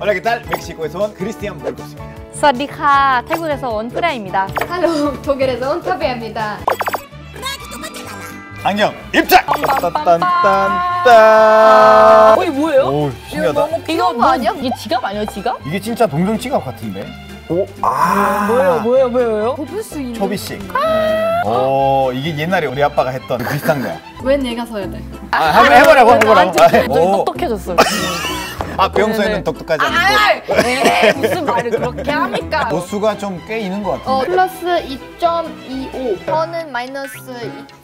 Hola, ¿qué tal? 멕시코에서 온 크리스티안 볼토스입니다. สวัสดีค่ะ 태국에서 온 프라입니다. 할로 독일에서 온 터비입니다. 안경 입장! 딴딴딴딴. 어, 이게 뭐예요? 오, 신기하다. 이거 뭐 아니야? 이게 지갑 아니에요, 지갑? 이게 진짜 동전 지갑 같은데? 오, 아. 뭐예요, 뭐예요, 뭐예요? 뽑을 수 있는. 초비씩. 오, 이게 옛날에 우리 아빠가 했던 그 비슷한 거야. 왜 내가 서야 돼? 아, 한번 해보라고, 해보라고. 갑자기 오. 똑똑해졌어요. 아, 병서에는 네네. 똑똑하지 아, 않고. 네, 무슨 말을 그렇게 합니까? 도수가 좀 꽤 있는 것어 같은데. 플러스 2.25. 저는 마이너스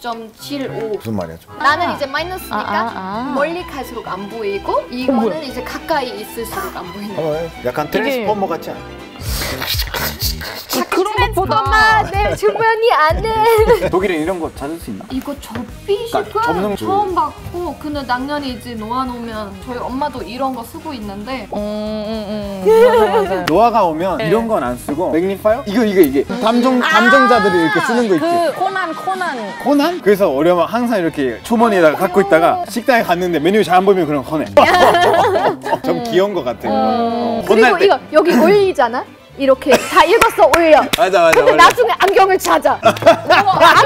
2.75. 무슨 말이야, 좀. 나는 이제 마이너스니까 아, 아, 아. 멀리 갈수록 안 보이고 이거는 이제 가까이 있을수록 안 보이는. 거. 어, 약간 트랜스포머 같지 않아? 아, 그런 것보다. 엄마 내 주머니 안에. 독일엔 이런 거 찾을 수 있나? 이거 접비 그러니까 처음 봤고 근데 작년에 이제 놓아놓으면 저희 엄마도 이런 거 쓰고 있는데 음, 음, 음. 맞아요, 맞아요. 노아가 오면 네. 이런 건 안 쓰고 맥니파이어? 이거 이거 이게 감정 감정자들이 이렇게 쓰는 거 있지. 그 코난, 코난. 코난? 그래서 어려면 항상 이렇게 초머니에다가 갖고 있다가 식당에 갔는데 메뉴 잘 안 보이면 그럼 꺼내. 좀 귀여운 것 같아. 어, 그리고. 이거 여기 올리잖아. 이렇게 다 읽었어 올려. 맞아 맞아. 근데 맞아. 나중에 안경을 찾아. 똑같아.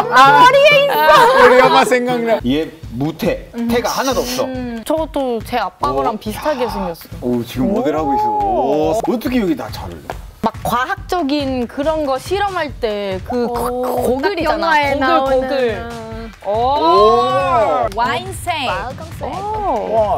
엄마 머리에 있어. 우리 엄마 생각나. 얘 무태. 태가 하나도 없어. 저것도 제 아빠랑 오, 비슷하게 생겼어요. 오 지금 모델하고 있어. 오, 어떻게 여기 다 잘 어울려? 막 과학적인 그런 거 실험할 때 그 고글이잖아. 고글, 고글. 오. 오. 와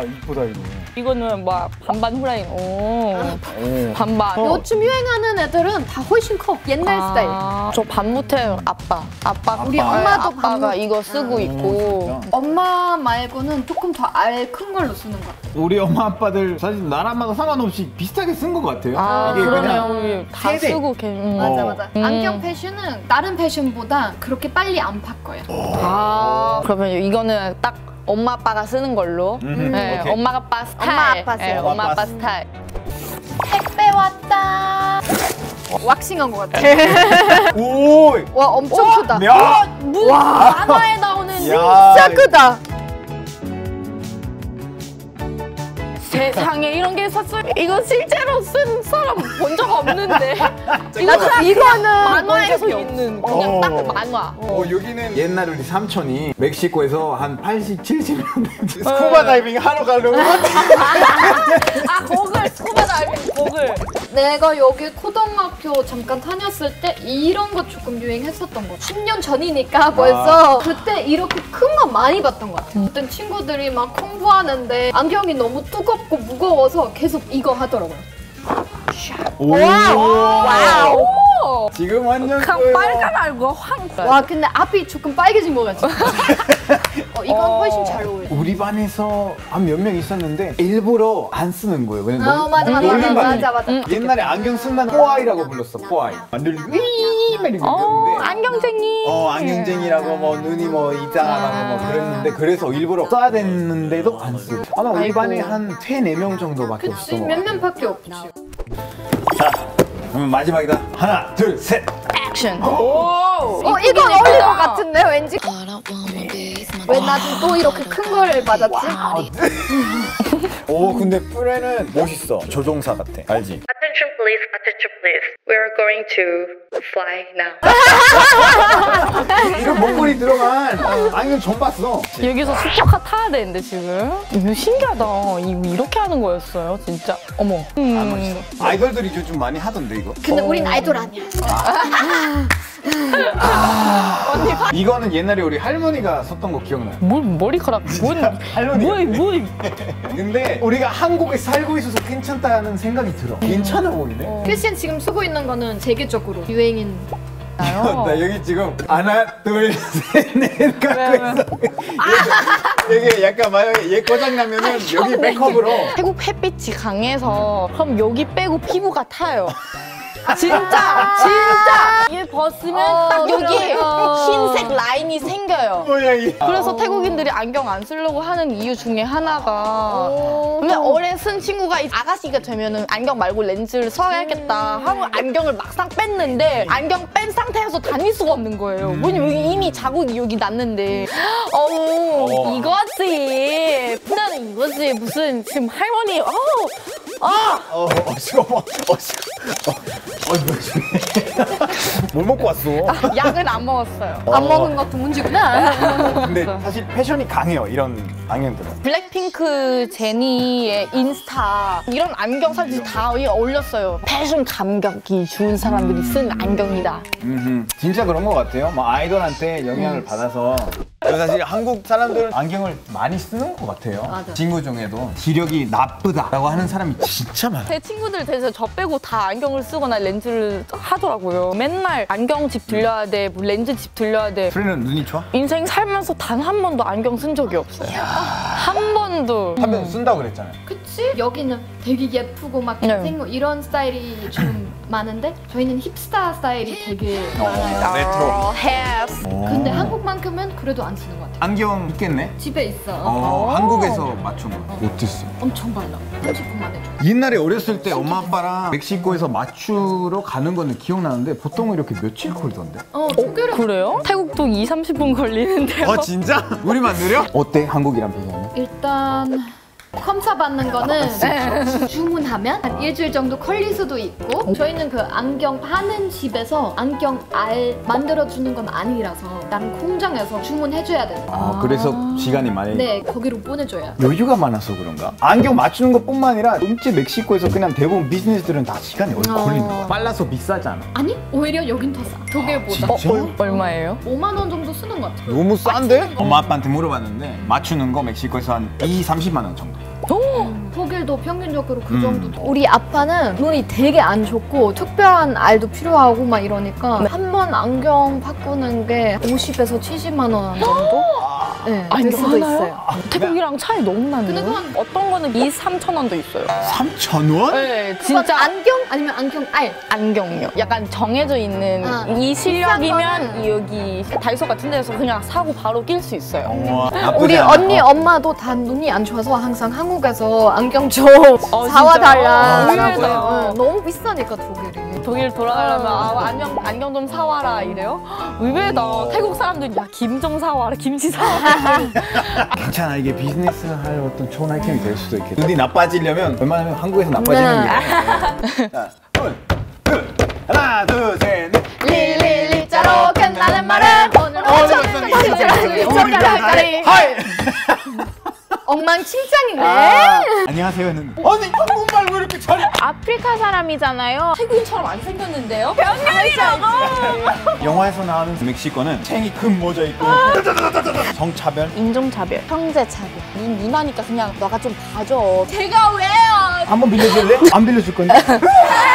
이쁘다 이거. 이거는 막 반반 후라이. 오. 오. 반반. 어. 요즘 유행하는 애들은 다 훨씬 커. 옛날 스타일. 아, 저 반무태 아빠. 아빠. 우리 아빠. 엄마도 아빠가 반무- 이거 쓰고 오, 있고. 진짜. 엄마 말고는 조금 더 알 큰 걸로 쓰는 것 같아. 우리 엄마 아빠들 사실 나라마다 상관없이 비슷하게 쓴 것 같아요. 아, 이게 그러네요. 다 세대. 쓰고 계 음. 맞아 어. 맞아. 음. 안경 패션은 다른 패션보다 그렇게 빨리 안 바꿔요. 아, 그러면 이거는 딱 엄마 아빠가 쓰는 걸로. 음, 네, 오케이. 엄마 아빠 스타일. 엄마 아빠 네, 스타일. 엄마 엄마 아빠 스타일. 택배 왔다. 왁싱한 것 같아. 오. 와 엄청 크다. 야. 무 만화에 나오는 야. 진짜 크다. 세상에 이런 게 있었어요. 이거 실제로 쓴 사람 본 적 없는데. 나도 이거는 만화에서. 있는 그냥 어. 딱 만화. 어, 여기는 옛날 우리 삼촌이 멕시코에서 한 80, 70년 스쿠버 다이빙 하러 가려고 내가 여기 고등학교 잠깐 다녔을 때 이런 거 조금 유행했었던 거. 10년 전이니까 벌써 그때 이렇게 큰 거 많이 봤던 것 같아. 그때 친구들이 막 공부하는데 안경이 너무 두껍고 무거워서 계속 이거 하더라고요. 오. wow. 지금 완전 그냥 거예요. 빨간 알고 황. 와 근데 앞이 조금 빨개진 것 같아. 어, 이건 훨씬 잘 어울려. 우리 반에서 한 몇 명 있었는데 일부러 안 쓰는 거예요. 왜냐면 어 너무 맞아 맞아 맞아. 맞아 맞아. 음. 옛날에 안경 쓴다는 포아이라고 불렀어. 포아이. 완전 위막 어, 그랬는데 안경쟁이. 어 안경쟁이라고 뭐 눈이 뭐 이상하다고 뭐 그랬는데 그래서 일부러 써야 됐는데도 안 쓰고 아마 우리 아이고. 반에 한세네명 정도밖에 그치 없어. 몇 명밖에 없지. 자 그러면 마지막이다. 하나 둘 셋. 액션. 오. 어 이건 어울릴 것 같은데 왠지. 왜 나도 또 이렇게 큰걸 받았지? 오 근데 프레는 멋있어. 조종사 같아. 알지? Please, attention please. We're going to fly now. 이런 목걸이 들어간 안경 전 봤어. 여기서 슈퍼카 타야 되는데 지금. 이거 신기하다. 이거 이렇게 하는 거였어요, 진짜. 어머. 아 음. 멋있어. 아이돌들이 요즘 많이 하던데 이거. 근데 우린 아이돌 아니야. 이거는 옛날에 우리 할머니가 썼던 거 기억나요? 뭘 머리카락 뭔 할머니. 뭘, 뭘. 근데 우리가 한국에 살고 있어서 괜찮다는 생각이 들어. 괜찮아 보이네. 크리스찬 지금 쓰고 있는 거는 세계 적으로 유행인. 나요. 나 여기 지금 하나 둘셋넷 갖고 있어. 여기 약간 만약에 얘 고장 나면은 여기 백업으로. 태국 햇빛이 강해서 그럼 여기 빼고 피부가 타요. 진짜 진짜 얘 벗으면 어, 딱 여기 그래요. 흰색 라인이 생겨요. 모양이. 그래서 태국인들이 안경 안 쓰려고 하는 이유 중에 하나가 근데 오래 쓴 친구가 이 아가씨가 되면은 안경 말고 렌즈를 써야겠다 하고 안경을 막상 뺐는데 안경 뺀 상태에서 다닐 수가 없는 거예요. 왜냐면 여기 이미 자국이 여기 났는데 어우 어. 이거지 나는 이거 아버지 무슨 지금 할머니 어, 아 어, 어, 지금 어, 어, 어, 어? 뭘 먹고 왔어? 약을 안 먹었어요. 안 먹은 것도 문제구나. 근데 사실 패션이 강해요, 이런 안경들은. 블랙핑크 제니의 인스타 이런 안경 사진 다 올렸어요. 패션 감각이 좋은 사람들이 쓴 안경이다. 음흠. 진짜 그런 것 같아요. 뭐 아이돌한테 영향을 받아서. 사실 한국 사람들은 안경을 많이 쓰는 것 같아요. 맞아. 친구 중에도 기력이 나쁘다라고 하는 사람이 진짜 많아요. 제 친구들 대해서 저 빼고 다 안경을 쓰거나 렌즈를 하더라고요. 맨날 안경집 들려야 돼, 뭐 렌즈집 들려야 돼. 프리는 눈이 좋아? 인생 살면서 단 한 번도 안경 쓴 적이 없어요. 한 번도. 한 번 쓴다고 그랬잖아요. 그치? 여기는 되게 예쁘고 막 네. 생고 이런 스타일이 좀 많은데 저희는 힙스타 스타일이 되게 많아요. 레트로. 어, 헤스. 근데 한국만큼은 그래도 안 쓰는 것 같아. 안경 있겠네? 집에 있어. 어, 한국에서 맞춘 거. 어땠어? 엄청 발라. 30분만 해줘. 옛날에 어렸을 때 엄마 아빠랑 멕시코에서 맞추러 가는 거는 기억나는데 보통 이렇게 며칠 걸던데? 어, 독일은 그래요? 태국도 2, 30분 걸리는데요. 어 진짜? 우리만 느려? 어때 한국이랑 비교하면? 일단 검사 받는 거는 주문하면 한 일주일 정도 걸릴 수도 있고 저희는 그 안경 파는 집에서 안경 알 만들어 주는 건 아니라서 다른 공장에서 주문해줘야 돼요. 아 그래서 시간이 많이 네, 거기로 보내줘야. 여유가 많아서 그런가? 안경 맞추는 것뿐만 아니라 음치 멕시코에서 그냥 대부분 비즈니스들은 다 시간이 오래 어. 걸리는 거야 빨라서 비싸잖아 아니, 오히려 여긴 더 싸. 독일보다. 어, 얼, 얼마예요? 5만 원 정도 쓰는 것 같아요. 너무 싼데? 엄마 아빠한테 물어봤는데 맞추는 거 멕시코에서 한 2, 30만 원 정도 독일도 평균적으로 그 음. 정도. 우리 아빠는 눈이 되게 안 좋고 특별한 알도 필요하고 막 이러니까 한 번 안경 바꾸는 게 50에서 70만 원 정도? 네, 될 안경 수도 하나요? 있어요. 태국이랑 차이 너무 근데 나네요. 그건- 어떤 거는 2, 3천 원도 있어요. 3천 원? 네, 진짜 안경 아니면 안경 알. 안경요. 약간 정해져 있는 아, 이 실력이면 여기 다이소 같은 데서 그냥 사고 바로 낄 수 있어요. 와, 나쁘지 우리 않아. 언니 어. 엄마도 다 눈이 안 좋아서 항상 한국에서 안경 좀 어, 사와 진짜요? 달라. 어, 의외다. 너무 비싸니까 독일이. 독일 돌아가려면 어. 아, 안경 안경 좀 사와라 이래요. 의외다. 태국 사람들은 야 김 좀 사와라 김치 사와라. 괜찮아 이게 비즈니스 할 어떤 좋은 아이템이 될 수도 있겠다 눈이 나빠지려면 얼마나 한국에서 나빠지는 게 자, 둘, 둘, 하나 둘 셋 넷 릴릴리자로 끝나는 말은 오늘 박사님. 다시 엉망진창이네. 아, 안녕하세요 했는데 아니 한국 잘해 아프리카 사람이잖아요. 태국인처럼 안 생겼는데요? 영화에서 나오는 멕시코는 챙이 큰 모자 입고 성차별 인종차별, 형제차별. 눈 누나니까 그냥 너가 좀 봐줘. 한번 빌려줄래? 안 빌려줄 건데